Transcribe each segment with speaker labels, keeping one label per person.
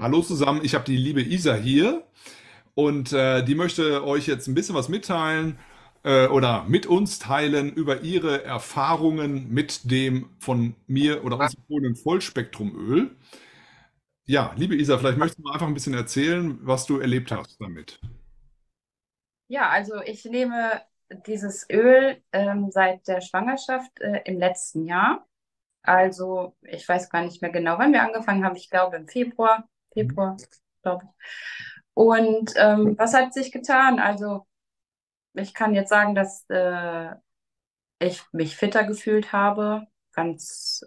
Speaker 1: Hallo zusammen, ich habe die liebe Isa hier und äh, die möchte euch jetzt ein bisschen was mitteilen äh, oder mit uns teilen über ihre Erfahrungen mit dem von mir oder uns empfohlenen Vollspektrumöl. Ja, liebe Isa, vielleicht möchtest du mal einfach ein bisschen erzählen, was du erlebt hast damit.
Speaker 2: Ja, also ich nehme dieses Öl ähm, seit der Schwangerschaft äh, im letzten Jahr. Also ich weiß gar nicht mehr genau, wann wir angefangen haben. Ich glaube im Februar. Februar, glaube ich. Und ähm, was hat sich getan? Also ich kann jetzt sagen, dass äh, ich mich fitter gefühlt habe. Ganz,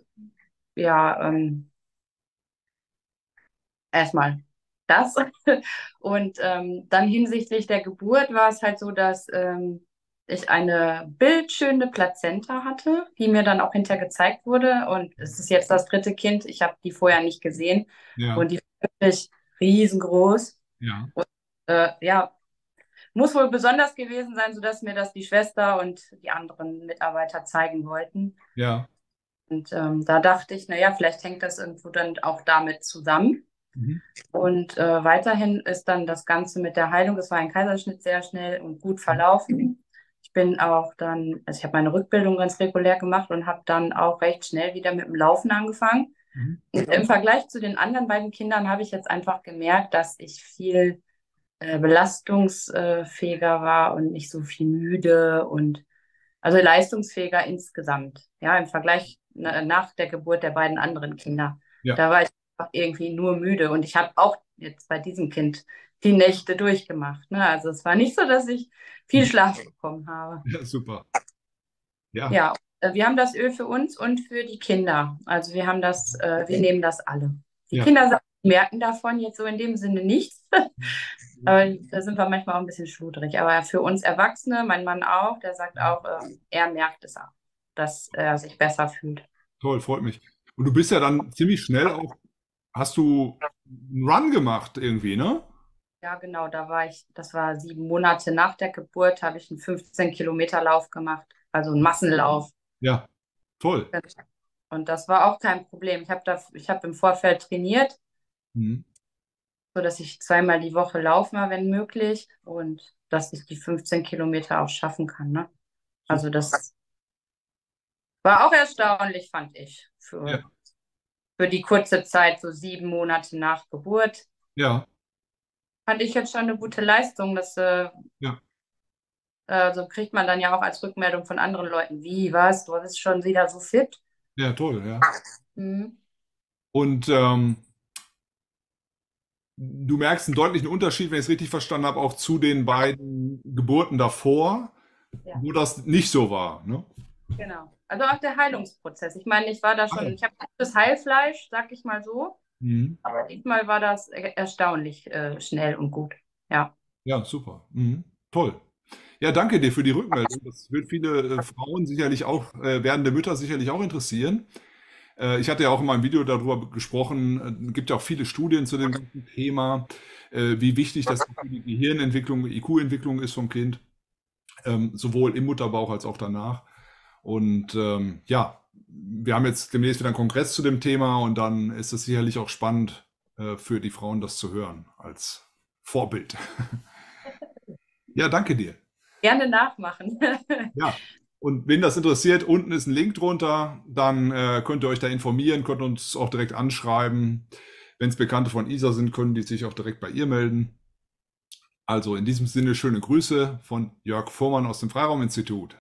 Speaker 2: ja, ähm, erstmal das. Und ähm, dann hinsichtlich der Geburt war es halt so, dass ähm, ich eine bildschöne Plazenta hatte, die mir dann auch hinterher gezeigt wurde. Und es ist jetzt das dritte Kind. Ich habe die vorher nicht gesehen.
Speaker 1: Ja,
Speaker 2: Und die war wirklich riesengroß.
Speaker 1: ja,
Speaker 2: Äh, ja, muss wohl besonders gewesen sein, sodass mir das die Schwester und die anderen Mitarbeiter zeigen wollten.
Speaker 1: ja.
Speaker 2: Und ähm, da dachte ich, naja, vielleicht hängt das irgendwo dann auch damit zusammen.
Speaker 1: Mhm.
Speaker 2: Und äh, weiterhin ist dann das Ganze mit der Heilung, es war ein Kaiserschnitt sehr schnell und gut verlaufen. Ich bin auch dann, also ich habe meine Rückbildung ganz regulär gemacht und habe dann auch recht schnell wieder mit dem Laufen angefangen.
Speaker 1: Mhm.
Speaker 2: Im Vergleich zu den anderen beiden Kindern habe ich jetzt einfach gemerkt, dass ich viel äh, belastungsfähiger war und nicht so viel müde und also leistungsfähiger insgesamt. Ja, im Vergleich na, nach der Geburt der beiden anderen Kinder.
Speaker 1: Ja,
Speaker 2: Da war ich einfach irgendwie nur müde und ich habe auch jetzt bei diesem Kind die Nächte durchgemacht. Ne? Also es war nicht so, dass ich viel
Speaker 1: Mhm.
Speaker 2: Schlaf bekommen habe.
Speaker 1: ja, super. Ja,
Speaker 2: Ja, äh, wir haben das Öl für uns und für die Kinder. Also wir haben das, äh, wir nehmen das alle. Die
Speaker 1: ja.
Speaker 2: Kinder merken davon jetzt so in dem Sinne nichts. Aber da sind wir manchmal auch ein bisschen schludrig. Aber für uns Erwachsene, mein Mann auch, der sagt auch, ähm, er merkt es auch, dass er sich besser fühlt.
Speaker 1: Toll, freut mich. Und du bist ja dann ziemlich schnell auch, hast du einen Run gemacht irgendwie, ne?
Speaker 2: Ja, genau, da war ich, das war sieben Monate nach der Geburt, habe ich einen 15 Kilometer Lauf gemacht, also einen Massenlauf.
Speaker 1: Ja, toll.
Speaker 2: Und das war auch kein Problem. Ich habe da, ich habe im Vorfeld trainiert,
Speaker 1: Mhm.
Speaker 2: so dass ich zweimal die Woche laufen war, wenn möglich, und dass ich die 15 Kilometer auch schaffen kann, ne? Also das war auch erstaunlich, fand ich,
Speaker 1: Ja,
Speaker 2: für, die kurze Zeit, so sieben Monate nach Geburt.
Speaker 1: ja,
Speaker 2: Fand ich jetzt schon eine gute Leistung. Das äh,
Speaker 1: ja.
Speaker 2: äh, so kriegt man dann ja auch als Rückmeldung von anderen Leuten. Wie, was? Du bist schon wieder so fit?
Speaker 1: Ja, toll, ja.
Speaker 2: Mhm.
Speaker 1: Und ähm, du merkst einen deutlichen Unterschied, wenn ich es richtig verstanden habe, auch zu den beiden Geburten davor,
Speaker 2: Ja,
Speaker 1: wo das nicht so war, ne?
Speaker 2: Genau. Also auch der Heilungsprozess. Ich meine, ich war da schon,
Speaker 1: ja.
Speaker 2: ich habe das Heilfleisch, sag ich mal so.
Speaker 1: Mhm.
Speaker 2: Aber diesmal war das er erstaunlich äh, schnell und gut. Ja.
Speaker 1: Ja, super. Mhm. Toll. Ja, danke dir für die Rückmeldung. Das wird viele äh, Frauen sicherlich auch, äh, werdende Mütter sicherlich auch interessieren. Äh, ich hatte ja auch in meinem Video darüber gesprochen, äh, gibt ja auch viele Studien zu dem ganzen Thema, äh, wie wichtig das für die Gehirnentwicklung, IQ-Entwicklung ist vom Kind, ähm, sowohl im Mutterbauch als auch danach. Und ähm, ja, wir haben jetzt demnächst wieder einen Kongress zu dem Thema und dann ist es sicherlich auch spannend äh, für die Frauen, das zu hören als Vorbild. Ja, danke dir.
Speaker 2: Gerne nachmachen.
Speaker 1: Ja, und wen das interessiert, unten ist ein Link drunter, dann äh, könnt ihr euch da informieren, könnt uns auch direkt anschreiben. Wenn es Bekannte von Isa sind, können die sich auch direkt bei ihr melden. Also in diesem Sinne schöne Grüße von Jörg Fuhrmann aus dem Freirauminstitut.